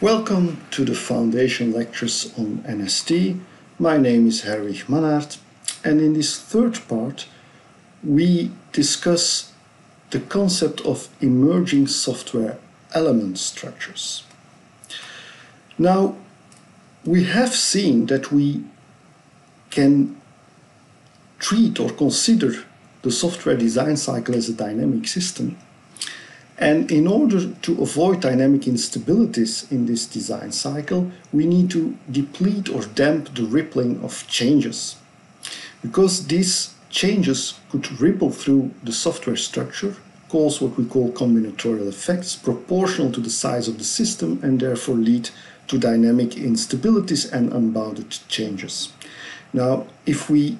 Welcome to the Foundation Lectures on NST. My name is Herwig Mannaert, and in this third part, we discuss the concept of emerging software element structures. Now, we have seen that we can treat or consider the software design cycle as a dynamic system. And in order to avoid dynamic instabilities in this design cycle, we need to deplete or damp the rippling of changes. Because these changes could ripple through the software structure, cause what we call combinatorial effects proportional to the size of the system and therefore lead to dynamic instabilities and unbounded changes. Now, if we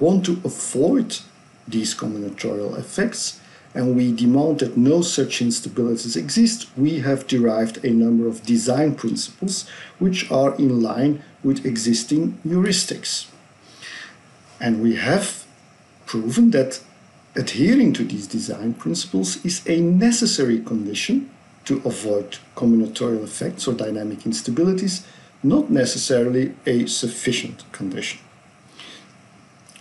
want to avoid these combinatorial effects and we demand that no such instabilities exist, we have derived a number of design principles which are in line with existing heuristics. And we have proven that adhering to these design principles is a necessary condition to avoid combinatorial effects or dynamic instabilities, not necessarily a sufficient condition.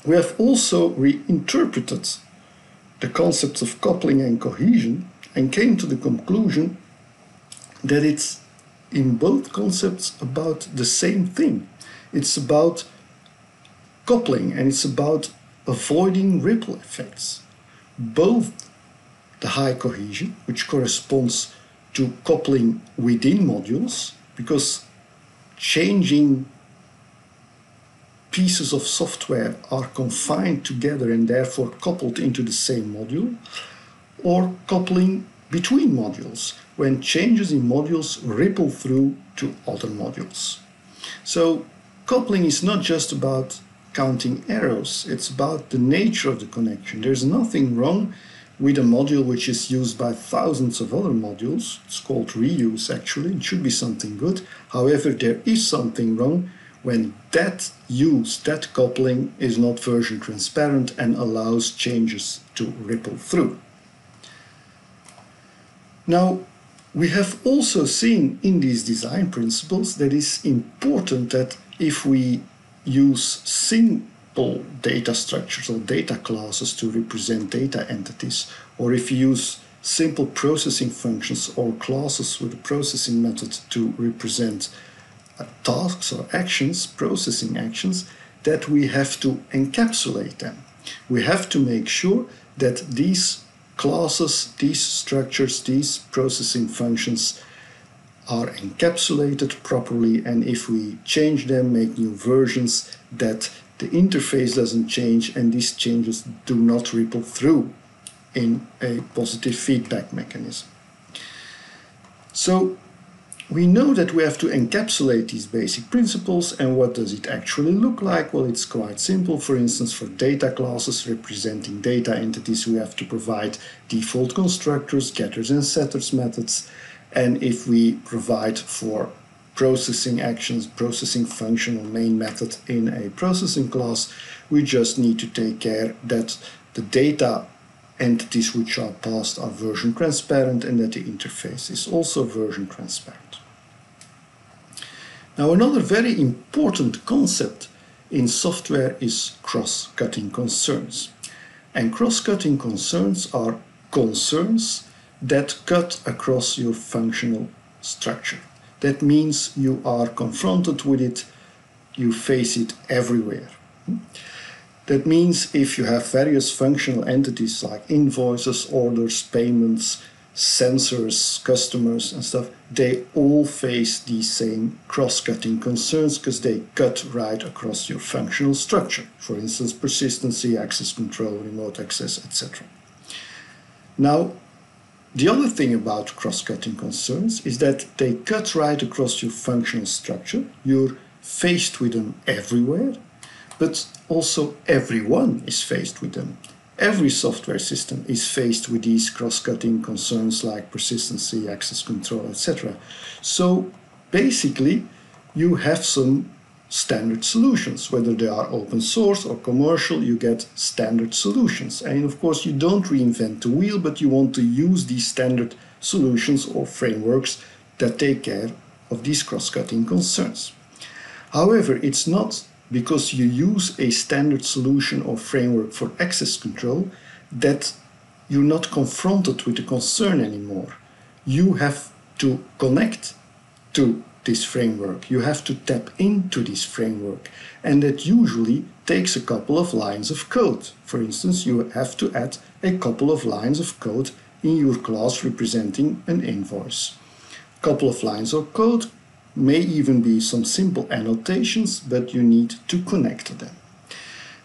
We have also reinterpreted the concepts of coupling and cohesion and came to the conclusion that it's in both concepts about the same thing. It's about coupling and it's about avoiding ripple effects. Both the high cohesion, which corresponds to coupling within modules, because changing pieces of software are confined together and therefore coupled into the same module, or coupling between modules when changes in modules ripple through to other modules. So coupling is not just about counting arrows, it's about the nature of the connection. There's nothing wrong with a module which is used by thousands of other modules. It's called reuse actually, it should be something good. However, there is something wrong when that use, that coupling is not version transparent and allows changes to ripple through. Now, we have also seen in these design principles that it's important that if we use simple data structures or data classes to represent data entities, or if you use simple processing functions or classes with a processing method to represent tasks or actions, processing actions, that we have to encapsulate them. We have to make sure that these classes, these structures, these processing functions are encapsulated properly and if we change them, make new versions, that the interface doesn't change and these changes do not ripple through in a positive feedback mechanism. So we know that we have to encapsulate these basic principles and what does it actually look like? Well, it's quite simple. For instance, for data classes representing data entities, we have to provide default constructors, getters and setters methods. And if we provide for processing actions, processing function or main method in a processing class, we just need to take care that the data entities which are passed are version transparent and that the interface is also version transparent. Now another very important concept in software is cross-cutting concerns. And cross-cutting concerns are concerns that cut across your functional structure. That means you are confronted with it, you face it everywhere. Hmm? That means if you have various functional entities like invoices, orders, payments, sensors, customers, and stuff, they all face these same cross-cutting concerns because they cut right across your functional structure. For instance, persistency, access control, remote access, etc. Now, the other thing about cross-cutting concerns is that they cut right across your functional structure. You're faced with them everywhere but also everyone is faced with them. Every software system is faced with these cross-cutting concerns like persistency, access control, etc. So basically, you have some standard solutions. Whether they are open source or commercial, you get standard solutions. And of course, you don't reinvent the wheel, but you want to use these standard solutions or frameworks that take care of these cross-cutting concerns. However, it's not because you use a standard solution or framework for access control that you're not confronted with the concern anymore. You have to connect to this framework. You have to tap into this framework. And that usually takes a couple of lines of code. For instance, you have to add a couple of lines of code in your class representing an invoice. Couple of lines of code may even be some simple annotations, but you need to connect them.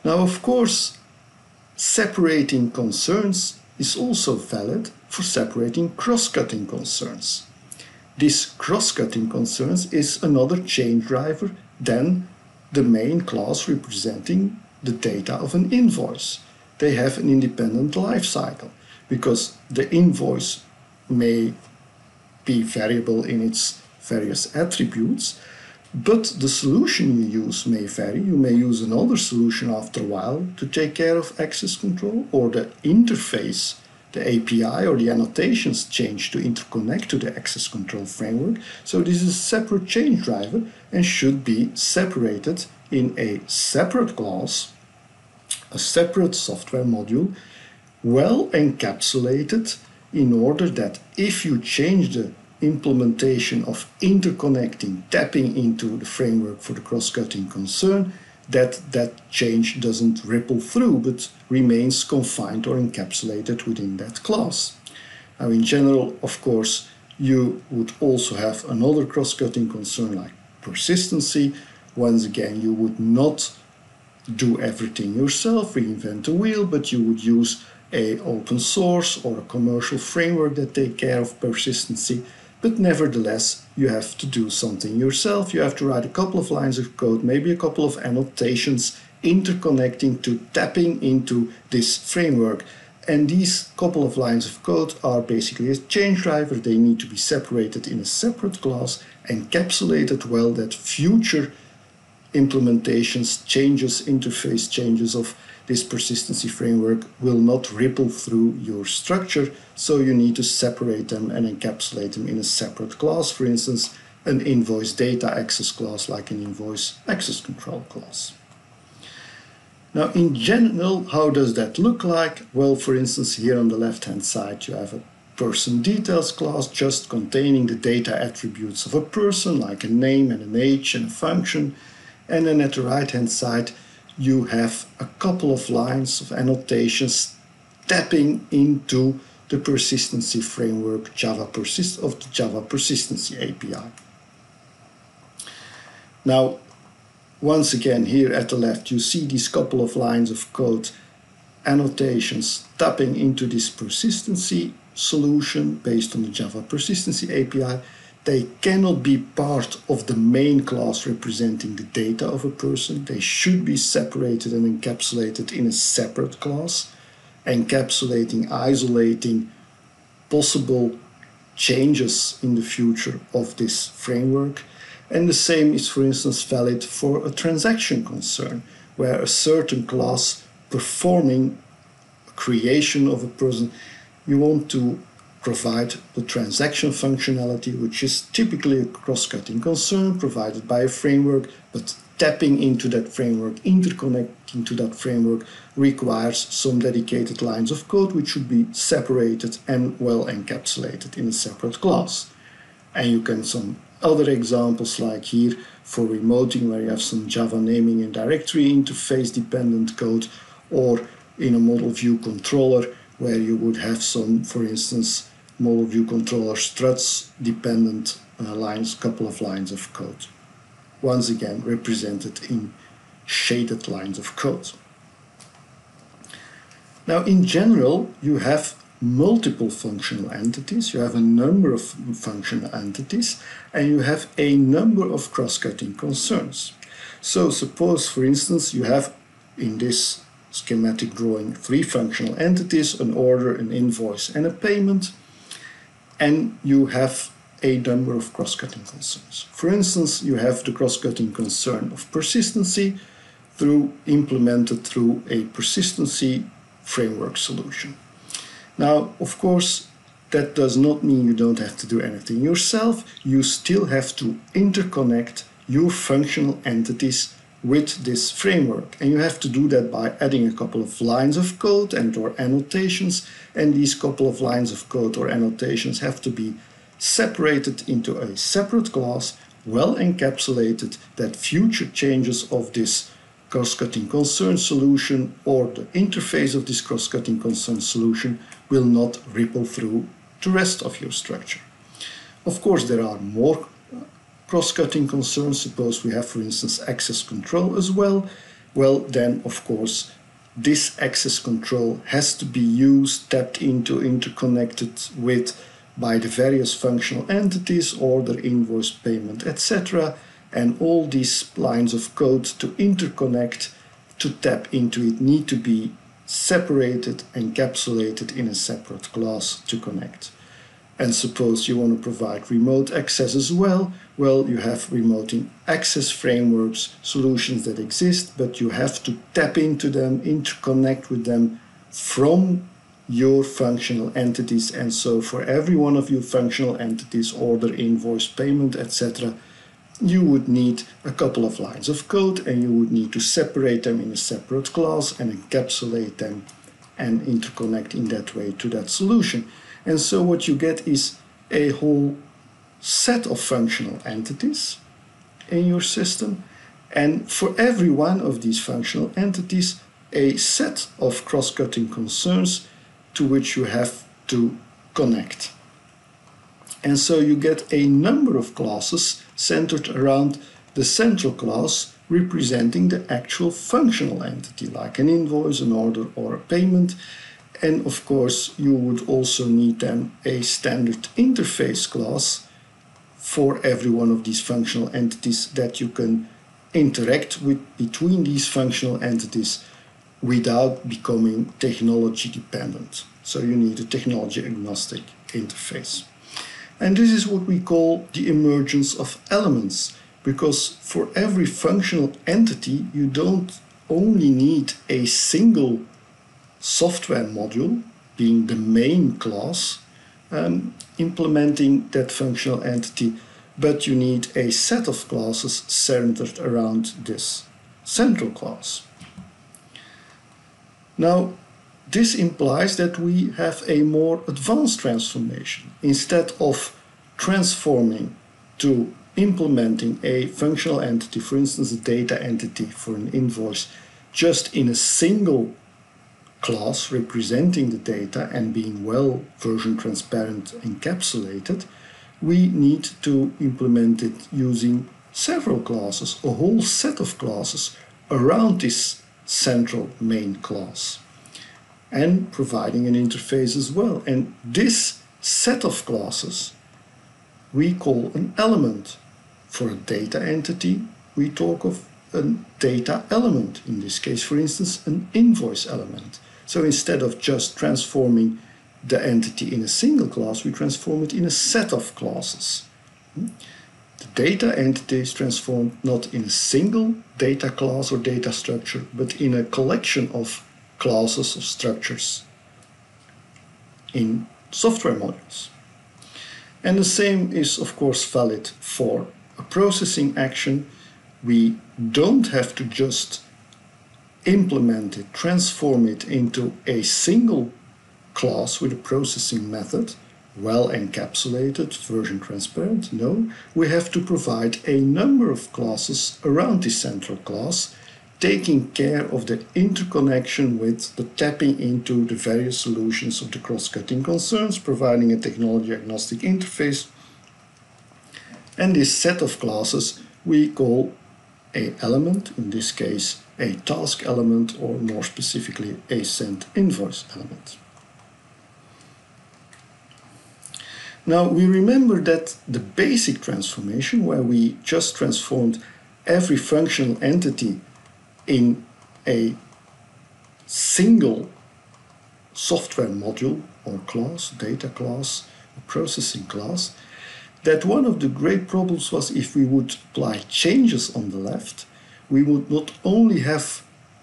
Now, of course, separating concerns is also valid for separating cross-cutting concerns. This cross-cutting concerns is another change driver than the main class representing the data of an invoice. They have an independent life cycle because the invoice may be variable in its various attributes, but the solution you use may vary. You may use another solution after a while to take care of access control, or the interface, the API or the annotations change to interconnect to the access control framework. So this is a separate change driver and should be separated in a separate class, a separate software module, well encapsulated in order that if you change the implementation of interconnecting, tapping into the framework for the cross-cutting concern, that that change doesn't ripple through but remains confined or encapsulated within that class. Now in general, of course, you would also have another cross-cutting concern like persistency. Once again, you would not do everything yourself, reinvent the wheel, but you would use a open source or a commercial framework that take care of persistency but nevertheless, you have to do something yourself. You have to write a couple of lines of code, maybe a couple of annotations interconnecting to tapping into this framework. And these couple of lines of code are basically a change driver. They need to be separated in a separate class, encapsulated well that future implementations, changes, interface changes of this persistency framework will not ripple through your structure, so you need to separate them and encapsulate them in a separate class, for instance, an invoice data access class like an invoice access control class. Now, in general, how does that look like? Well, for instance, here on the left-hand side, you have a person details class just containing the data attributes of a person, like a name and an age and a function. And then at the right-hand side, you have a couple of lines of annotations tapping into the persistency framework Java persist of the Java persistency API. Now, once again, here at the left, you see these couple of lines of code annotations tapping into this persistency solution based on the Java persistency API they cannot be part of the main class representing the data of a person. They should be separated and encapsulated in a separate class, encapsulating, isolating possible changes in the future of this framework. And the same is, for instance, valid for a transaction concern, where a certain class performing creation of a person, you want to provide the transaction functionality, which is typically a cross-cutting concern provided by a framework, but tapping into that framework, interconnecting to that framework requires some dedicated lines of code which should be separated and well encapsulated in a separate class. And you can some other examples like here for remoting where you have some Java naming and directory interface dependent code or in a model view controller where you would have some, for instance, model view controller struts dependent uh, lines, couple of lines of code. Once again, represented in shaded lines of code. Now, in general, you have multiple functional entities, you have a number of functional entities, and you have a number of cross-cutting concerns. So suppose, for instance, you have in this schematic drawing three functional entities, an order, an invoice, and a payment and you have a number of cross-cutting concerns. For instance, you have the cross-cutting concern of persistency through implemented through a persistency framework solution. Now, of course, that does not mean you don't have to do anything yourself. You still have to interconnect your functional entities with this framework. And you have to do that by adding a couple of lines of code and or annotations. And these couple of lines of code or annotations have to be separated into a separate class, well encapsulated that future changes of this cross-cutting concern solution or the interface of this cross-cutting concern solution will not ripple through the rest of your structure. Of course, there are more cross-cutting concerns. Suppose we have, for instance, access control as well. Well, then, of course, this access control has to be used, tapped into, interconnected with by the various functional entities, order, invoice, payment, etc. And all these lines of code to interconnect, to tap into it, need to be separated, encapsulated in a separate class to connect. And suppose you want to provide remote access as well, well, you have remote access frameworks, solutions that exist, but you have to tap into them, interconnect with them from your functional entities. And so for every one of your functional entities, order, invoice, payment, etc., you would need a couple of lines of code and you would need to separate them in a separate class and encapsulate them and interconnect in that way to that solution. And so what you get is a whole set of functional entities in your system. And for every one of these functional entities, a set of cross-cutting concerns to which you have to connect. And so you get a number of classes centered around the central class representing the actual functional entity, like an invoice, an order, or a payment. And of course, you would also need then a standard interface class for every one of these functional entities that you can interact with between these functional entities without becoming technology dependent. So you need a technology agnostic interface. And this is what we call the emergence of elements, because for every functional entity, you don't only need a single software module, being the main class, um, implementing that functional entity, but you need a set of classes centered around this central class. Now, this implies that we have a more advanced transformation. Instead of transforming to implementing a functional entity, for instance, a data entity for an invoice, just in a single class representing the data and being well version transparent encapsulated, we need to implement it using several classes, a whole set of classes around this central main class and providing an interface as well. And this set of classes we call an element. For a data entity, we talk of a data element, in this case, for instance, an invoice element. So instead of just transforming the entity in a single class, we transform it in a set of classes. Hmm? The data entity is transformed not in a single data class or data structure, but in a collection of classes of structures in software modules. And the same is, of course, valid for a processing action. We don't have to just implement it, transform it into a single class with a processing method, well encapsulated, version transparent. No, we have to provide a number of classes around this central class taking care of the interconnection with the tapping into the various solutions of the cross-cutting concerns, providing a technology agnostic interface. And this set of classes we call a element, in this case a task element or more specifically a sent invoice element. Now we remember that the basic transformation where we just transformed every functional entity in a single software module or class, data class, processing class, that one of the great problems was if we would apply changes on the left, we would not only have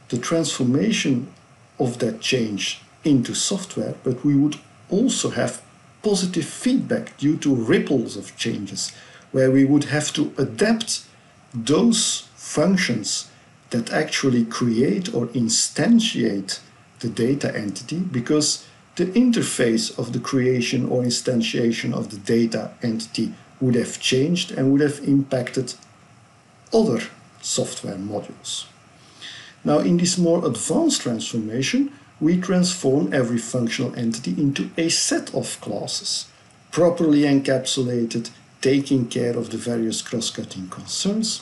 the transformation of that change into software, but we would also have positive feedback due to ripples of changes, where we would have to adapt those functions that actually create or instantiate the data entity because the interface of the creation or instantiation of the data entity would have changed and would have impacted other software modules. Now, in this more advanced transformation, we transform every functional entity into a set of classes, properly encapsulated, taking care of the various cross-cutting concerns,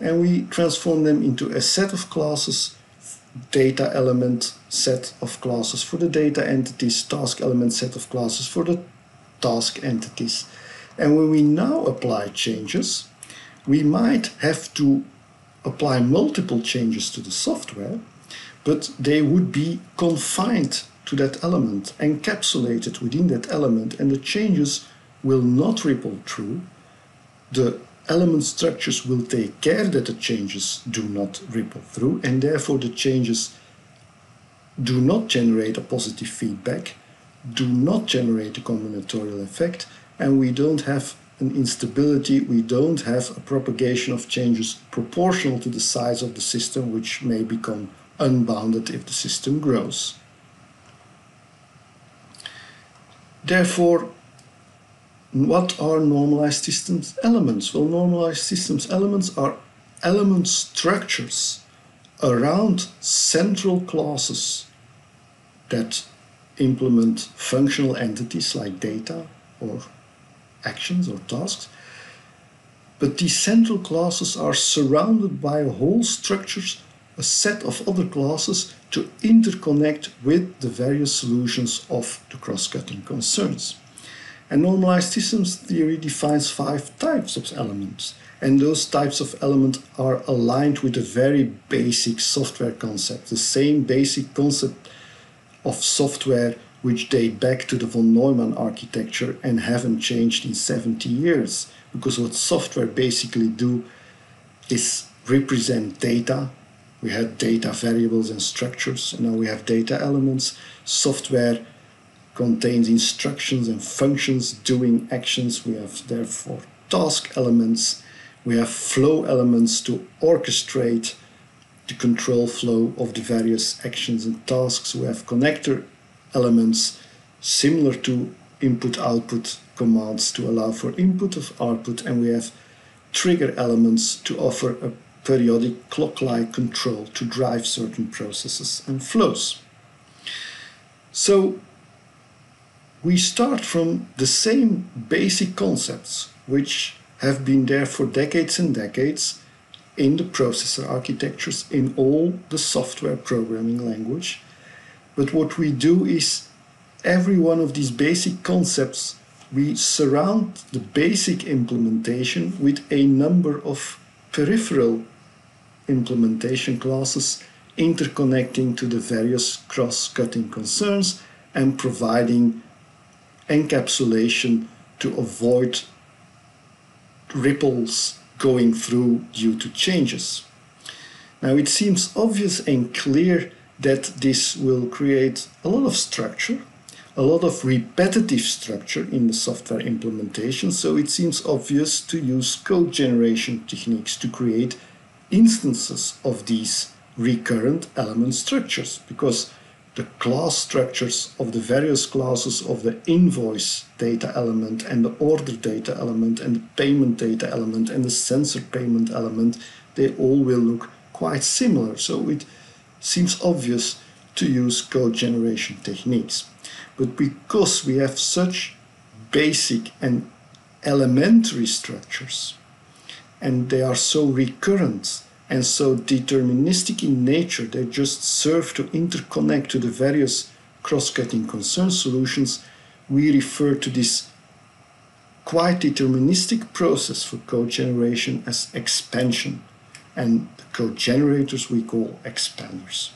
and we transform them into a set of classes, data element set of classes for the data entities, task element set of classes for the task entities. And when we now apply changes, we might have to apply multiple changes to the software, but they would be confined to that element, encapsulated within that element, and the changes will not ripple through. The element structures will take care that the changes do not ripple through, and therefore the changes do not generate a positive feedback, do not generate a combinatorial effect, and we don't have an instability, we don't have a propagation of changes proportional to the size of the system, which may become unbounded if the system grows. Therefore, what are normalized systems elements? Well, normalized systems elements are element structures around central classes that implement functional entities like data or actions or tasks. But these central classes are surrounded by a whole structures, a set of other classes to interconnect with the various solutions of the cross-cutting concerns. And normalized systems theory defines five types of elements. And those types of elements are aligned with a very basic software concept, the same basic concept of software which date back to the von Neumann architecture and haven't changed in 70 years. Because what software basically do is represent data. We had data variables and structures, and now we have data elements. Software contains instructions and functions doing actions. We have therefore task elements. We have flow elements to orchestrate the control flow of the various actions and tasks. We have connector elements similar to input output commands to allow for input of output and we have trigger elements to offer a periodic clock-like control to drive certain processes and flows. So we start from the same basic concepts which have been there for decades and decades in the processor architectures in all the software programming language. But what we do is every one of these basic concepts, we surround the basic implementation with a number of peripheral implementation classes interconnecting to the various cross-cutting concerns and providing encapsulation to avoid ripples going through due to changes. Now it seems obvious and clear that this will create a lot of structure, a lot of repetitive structure in the software implementation. So it seems obvious to use code generation techniques to create instances of these recurrent element structures because the class structures of the various classes of the invoice data element and the order data element and the payment data element and the sensor payment element, they all will look quite similar. So it seems obvious to use code generation techniques. But because we have such basic and elementary structures, and they are so recurrent and so deterministic in nature, they just serve to interconnect to the various cross-cutting concern solutions, we refer to this quite deterministic process for code generation as expansion and the code generators we call expanders.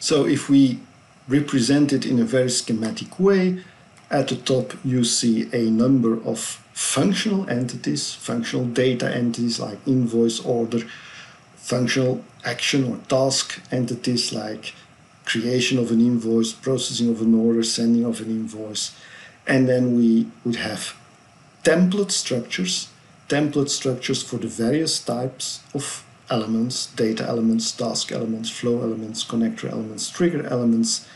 So if we represent it in a very schematic way, at the top you see a number of functional entities, functional data entities like invoice order, functional action or task entities like creation of an invoice, processing of an order, sending of an invoice. And then we would have template structures, template structures for the various types of elements, data elements, task elements, flow elements, connector elements, trigger elements.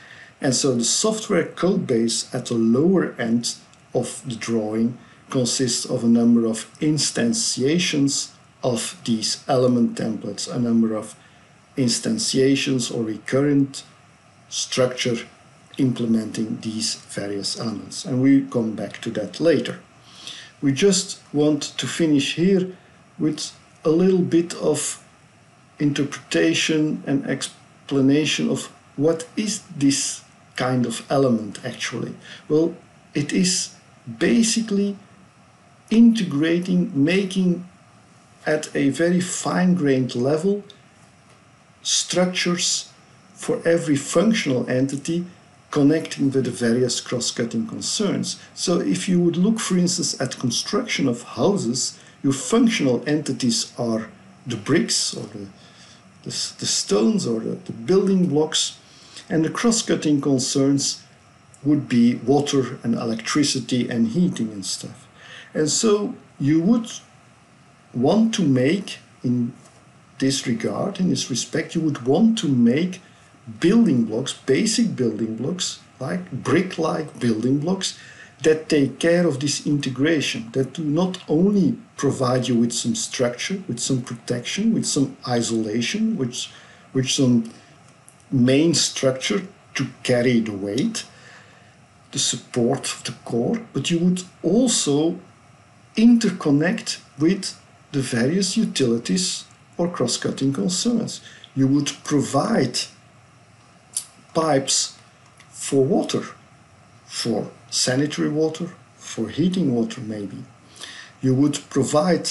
And so the software code base at the lower end of the drawing consists of a number of instantiations of these element templates, a number of instantiations or recurrent structure implementing these various elements. And we come back to that later. We just want to finish here with a little bit of interpretation and explanation of what is this kind of element actually. Well, it is basically integrating, making at a very fine-grained level structures for every functional entity connecting with the various cross-cutting concerns. So if you would look, for instance, at construction of houses, your functional entities are the bricks or the, the, the stones or the, the building blocks, and the cross-cutting concerns would be water and electricity and heating and stuff. And so you would want to make, in this regard, in this respect, you would want to make building blocks, basic building blocks, like brick like building blocks, that take care of this integration, that do not only provide you with some structure, with some protection, with some isolation, with, with some main structure to carry the weight, the support of the core, but you would also interconnect with the various utilities or cross-cutting concerns. You would provide pipes for water, for sanitary water, for heating water maybe. You would provide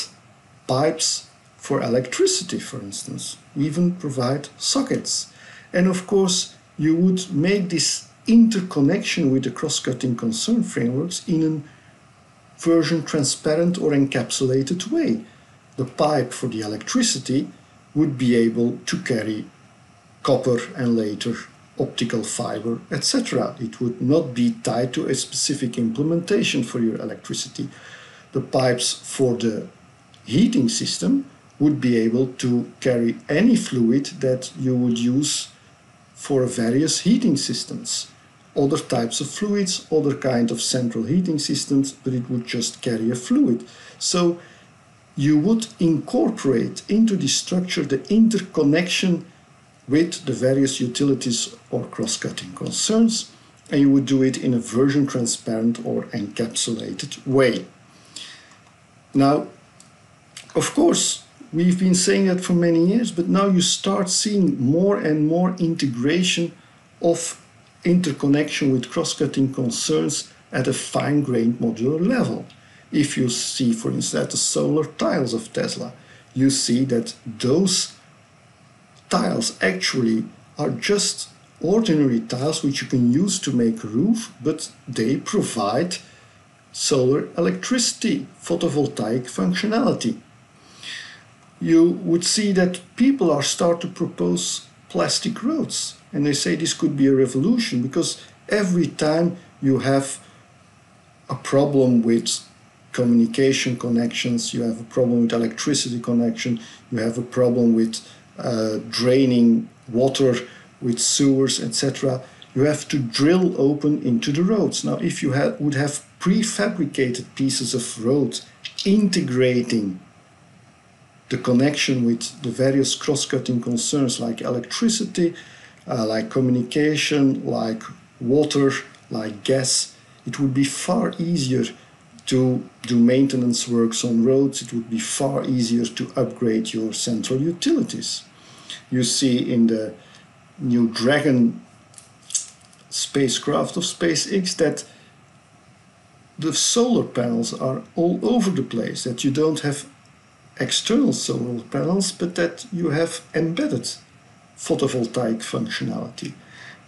pipes for electricity, for instance, even provide sockets. And of course, you would make this interconnection with the cross-cutting concern frameworks in a version transparent or encapsulated way. The pipe for the electricity would be able to carry copper and later optical fiber, etc. It would not be tied to a specific implementation for your electricity. The pipes for the heating system would be able to carry any fluid that you would use for various heating systems. Other types of fluids, other kind of central heating systems, but it would just carry a fluid. So you would incorporate into the structure the interconnection with the various utilities or cross-cutting concerns, and you would do it in a version transparent or encapsulated way. Now, of course, we've been saying that for many years, but now you start seeing more and more integration of interconnection with cross-cutting concerns at a fine-grained modular level. If you see, for instance, the solar tiles of Tesla, you see that those tiles actually are just ordinary tiles which you can use to make a roof, but they provide solar electricity, photovoltaic functionality. You would see that people are start to propose plastic roads, and they say this could be a revolution because every time you have a problem with communication connections, you have a problem with electricity connection, you have a problem with uh, draining water with sewers, etc., you have to drill open into the roads. Now, if you ha would have prefabricated pieces of road integrating the connection with the various cross-cutting concerns like electricity, uh, like communication, like water, like gas, it would be far easier to do maintenance works on roads. It would be far easier to upgrade your central utilities you see in the New Dragon spacecraft of SpaceX that the solar panels are all over the place, that you don't have external solar panels, but that you have embedded photovoltaic functionality.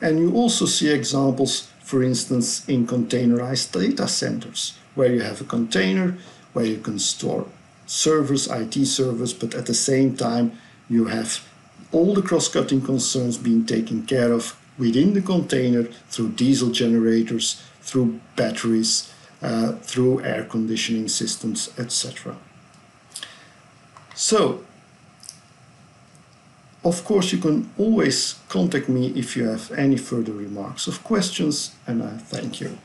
And you also see examples, for instance, in containerized data centers, where you have a container where you can store servers, IT servers, but at the same time you have all the cross-cutting concerns being taken care of within the container through diesel generators, through batteries, uh, through air conditioning systems, etc. So, of course, you can always contact me if you have any further remarks or questions, and I thank you.